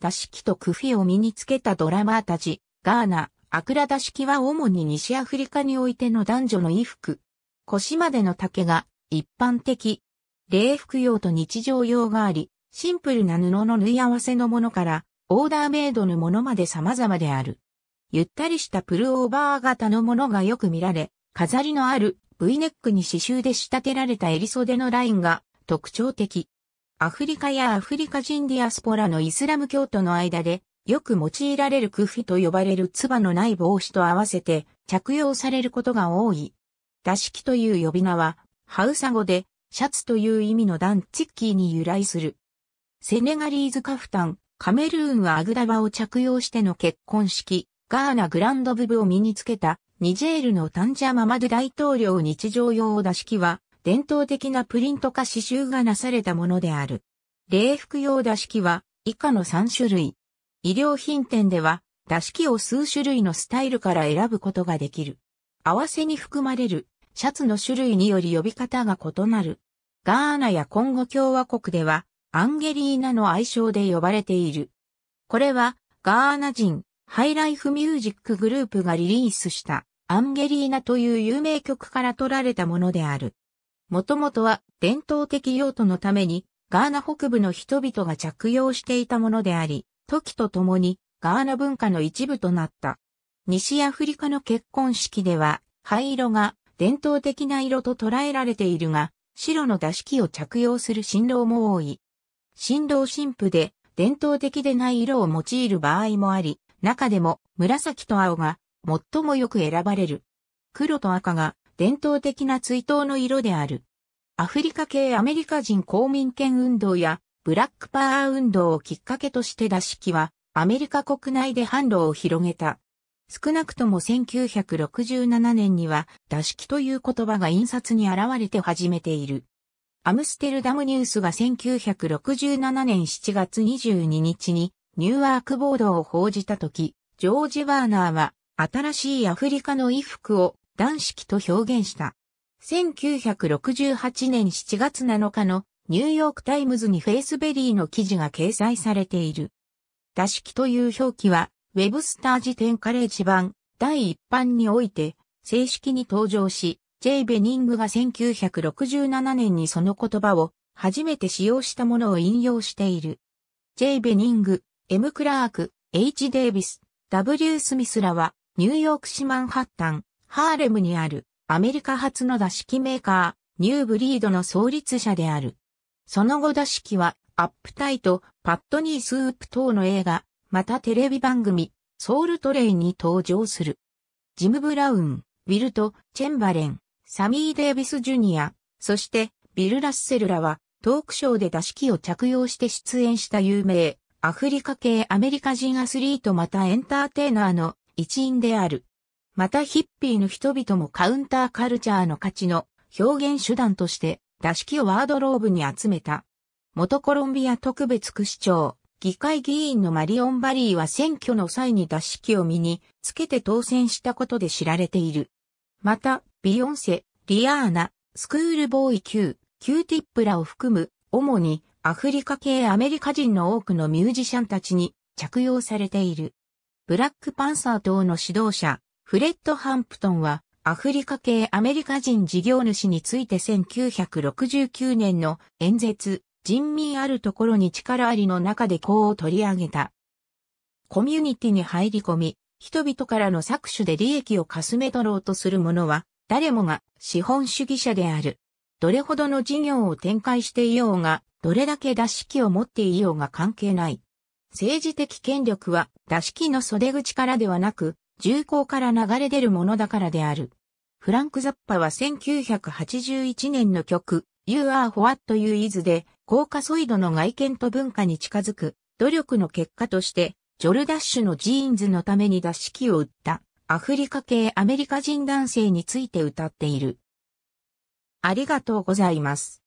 出し機とクフィを身につけたドラマーたち、ガーナ、アクラ出し機は主に西アフリカにおいての男女の衣服。腰までの丈が一般的。礼服用と日常用があり、シンプルな布の縫い合わせのものから、オーダーメイドのものまで様々である。ゆったりしたプルオーバー型のものがよく見られ、飾りのある V ネックに刺繍で仕立てられた襟袖のラインが特徴的。アフリカやアフリカ人ディアスポラのイスラム教徒の間でよく用いられるクフィと呼ばれるツバのない帽子と合わせて着用されることが多い。ダシキという呼び名は、ハウサ語でシャツという意味のダンチッキーに由来する。セネガリーズカフタン、カメルーンはアグダバを着用しての結婚式、ガーナグランドブブを身につけたニジェールのタンジャママド大統領日常用出し機は、伝統的なプリント化刺繍がなされたものである。礼服用出し機は以下の3種類。医療品店では出し機を数種類のスタイルから選ぶことができる。合わせに含まれるシャツの種類により呼び方が異なる。ガーナやコンゴ共和国では、アンゲリーナの愛称で呼ばれている。これは、ガーナ人、ハイライフミュージックグループがリリースした、アンゲリーナという有名曲から取られたものである。もともとは伝統的用途のために、ガーナ北部の人々が着用していたものであり、時とともにガーナ文化の一部となった。西アフリカの結婚式では、灰色が伝統的な色と捉えられているが、白の出し機を着用する新郎も多い。新郎新婦で伝統的でない色を用いる場合もあり、中でも紫と青が最もよく選ばれる。黒と赤が伝統的な追悼の色である。アフリカ系アメリカ人公民権運動やブラックパワー運動をきっかけとして出し機はアメリカ国内で販路を広げた。少なくとも1967年には、出し機という言葉が印刷に現れて始めている。アムステルダムニュースが1967年7月22日にニューアークボードを報じたとき、ジョージ・ワーナーは新しいアフリカの衣服を男式と表現した。1968年7月7日のニューヨークタイムズにフェイスベリーの記事が掲載されている。ダシキという表記はウェブスター辞典カレッジ版第一版において正式に登場し、ジェイ・ベニングが1967年にその言葉を初めて使用したものを引用している。ジェイ・ベニング、M・ クラーク、H・ デイビス、W・ スミスらはニューヨーク市マンハッタン、ハーレムにあるアメリカ発の打式メーカー、ニューブリードの創立者である。その後ダシキはアップタイト、パットニー・スウォープ等の映画、またテレビ番組、ソウルトレインに登場する。ジム・ブラウン、ウィルト・チェンバレン、サミー・デイビス・ジュニア、そしてビル・ラッセルらはトークショーでダシキを着用して出演した有名、アフリカ系アメリカ人アスリートまたエンターテイナーの一員である。またヒッピーの人々もカウンターカルチャーの価値の表現手段としてダシキをワードローブに集めた。元コロンビア特別区市長、議会議員のマリオン・バリーは選挙の際にダシキを身につけて当選したことで知られている。また、ビヨンセ、リアーナ、スクールボーイ Q、キューティップらを含む、主にアフリカ系アメリカ人の多くのミュージシャンたちに着用されている。ブラックパンサー等の指導者、フレッド・ハンプトンは、アフリカ系アメリカ人事業主について1969年の演説、人民あるところに力ありの中でこう取り上げた。コミュニティに入り込み、人々からの搾取で利益をかすめ取ろうとする者は、誰もが資本主義者である。どれほどの事業を展開していようが、どれだけ出し機を持っていようが関係ない。政治的権力は出し機の袖口からではなく、重厚から流れ出るものだからである。フランク・ザッパは1981年の曲、You are what you is で、コーカソイドの外見と文化に近づく努力の結果として、ジョルダッシュのジーンズのために出し機を売ったアフリカ系アメリカ人男性について歌っている。ありがとうございます。